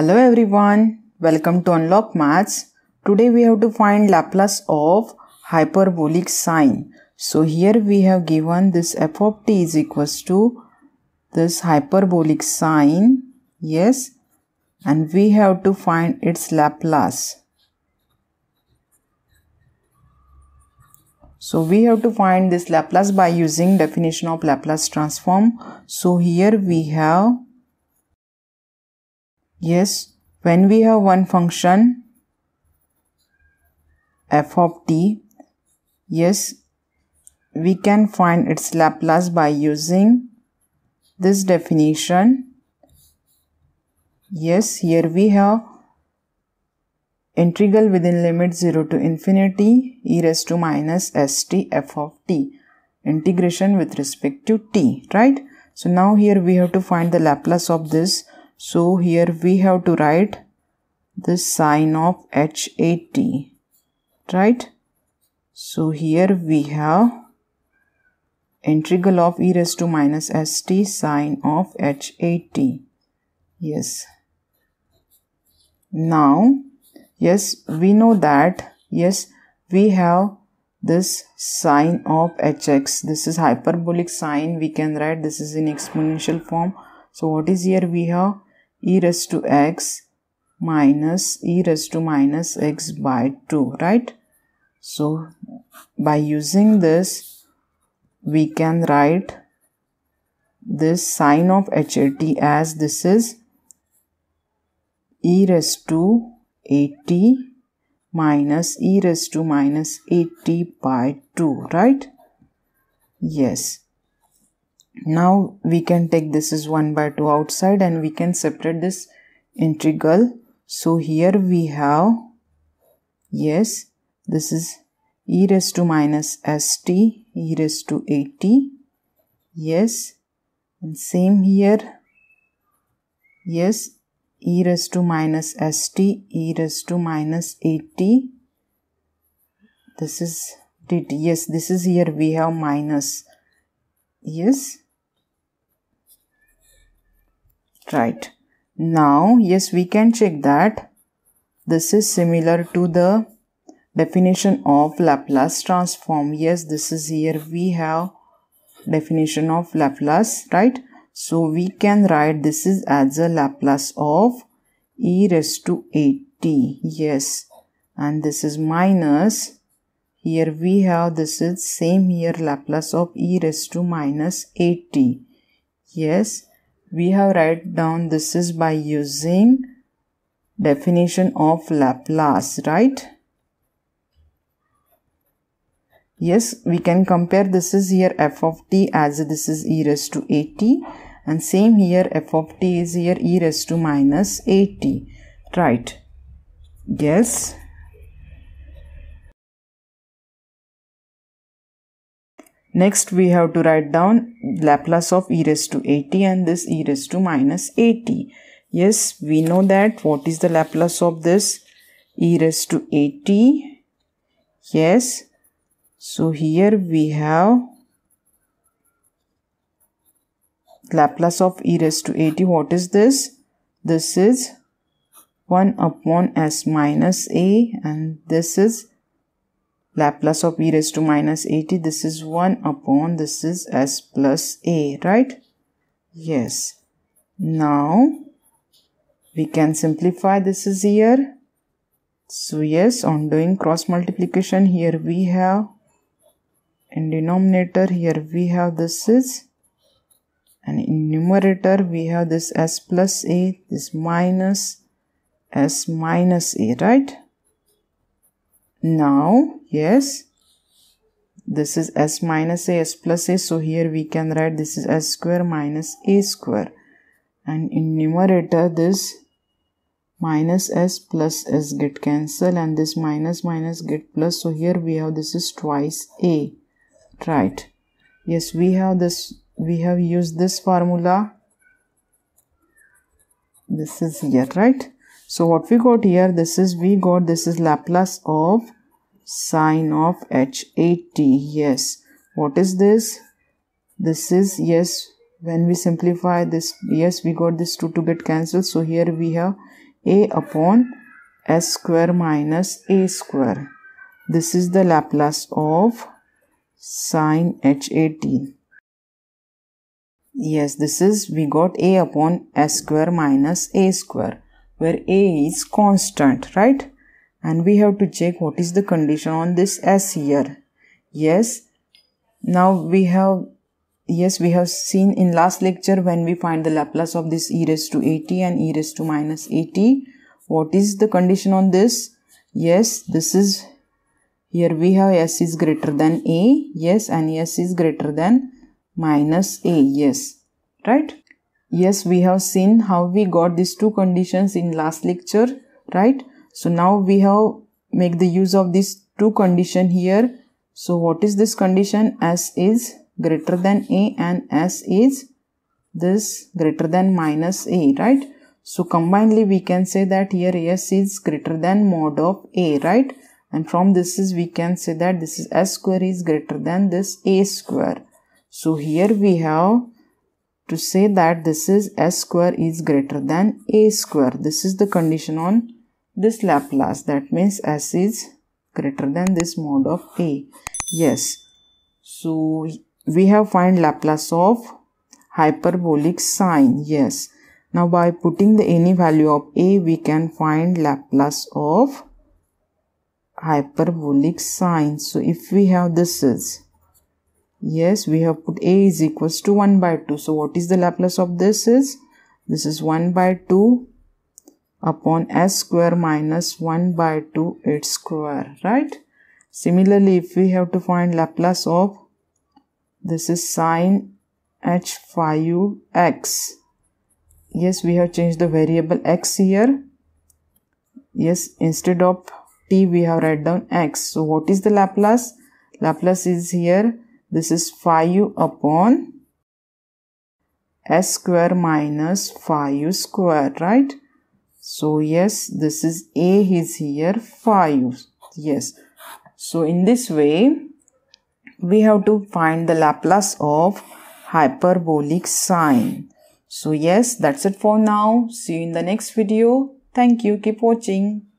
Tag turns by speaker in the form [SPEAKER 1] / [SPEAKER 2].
[SPEAKER 1] Hello everyone, welcome to Unlock Maths. Today we have to find Laplace of hyperbolic sine. So here we have given this f of t is equals to this hyperbolic sine, yes, and we have to find its Laplace. So we have to find this Laplace by using definition of Laplace transform. So here we have Yes, when we have one function f of t, yes, we can find its Laplace by using this definition. Yes, here we have integral within limit 0 to infinity e raised to minus st f of t integration with respect to t right so now here we have to find the laplace of this so here we have to write the sine of HAT, right? So here we have integral of e raised to minus st sine of HAT. Yes. Now, yes, we know that, yes, we have this sine of hx. This is hyperbolic sine. We can write this is in exponential form. So what is here? We have e raised to x minus e raised to minus x by 2 right? So by using this we can write this sine of HAT as this is e raised to at minus e raised to minus AT by 2 right? Yes now we can take this is 1 by 2 outside and we can separate this integral. So here we have yes this is e raised to minus st e raised to at yes. And same here yes e raised to minus st e raised to minus at this is dt yes this is here we have minus yes. Right. Now yes we can check that this is similar to the definition of Laplace transform. Yes this is here we have definition of Laplace right? So we can write this is as a Laplace of e raised to at yes. And this is minus here we have this is same here Laplace of e raised to minus at yes we have write down this is by using definition of Laplace, right? Yes, we can compare this is here f of t as this is e raised to at and same here f of t is here e raised to minus at, right? Yes. Next we have to write down Laplace of e raised to at and this e raised to minus at. Yes, we know that. What is the Laplace of this? e raised to at. Yes. So here we have Laplace of e raised to at. What is this? This is 1 upon s minus a and this is Laplace of e raised to minus at this is 1 upon this is s plus a right? Yes. Now we can simplify this is here. So yes on doing cross multiplication here we have in denominator here we have this is and in numerator we have this s plus a this minus s minus a right now yes this is s minus a s plus a. So here we can write this is s square minus a square. And in numerator this minus s plus s get cancel and this minus minus get plus. So here we have this is twice a right? Yes we have this we have used this formula. This is here right so what we got here, this is, we got, this is Laplace of sine of h HAT. Yes. What is this? This is, yes, when we simplify this, yes, we got this 2 to get cancelled. So here we have a upon s square minus a square. This is the Laplace of sine h hat. Yes, this is we got a upon s square minus a square where a is constant, right? And we have to check what is the condition on this s here. Yes, now we have yes we have seen in last lecture when we find the Laplace of this e raised to at and e raised to minus at what is the condition on this yes this is here we have s is greater than a yes and s is greater than minus a yes right yes we have seen how we got these two conditions in last lecture right? So now we have make the use of these two condition here. So what is this condition? S is greater than a and s is this greater than minus a right? So combinedly we can say that here s is greater than mod of a right? And from this is we can say that this is s square is greater than this a square. So here we have to say that this is s square is greater than a square. This is the condition on this laplace. That means s is greater than this mod of a. Yes. So we have find laplace of hyperbolic sine. Yes. Now by putting the any value of a we can find laplace of hyperbolic sine. So if we have this is, yes, we have put a is equals to 1 by 2. So what is the Laplace of this is? This is 1 by 2 upon s square minus 1 by 2 its square, right? Similarly, if we have to find Laplace of this is sine h phi u x Yes, we have changed the variable x here. Yes, instead of t we have write down x. So what is the Laplace? Laplace is here. This is 5 upon s square minus 5 square, right? So yes, this is a is here 5. Yes. So in this way, we have to find the Laplace of hyperbolic sine. So yes, that's it for now. See you in the next video. Thank you. Keep watching.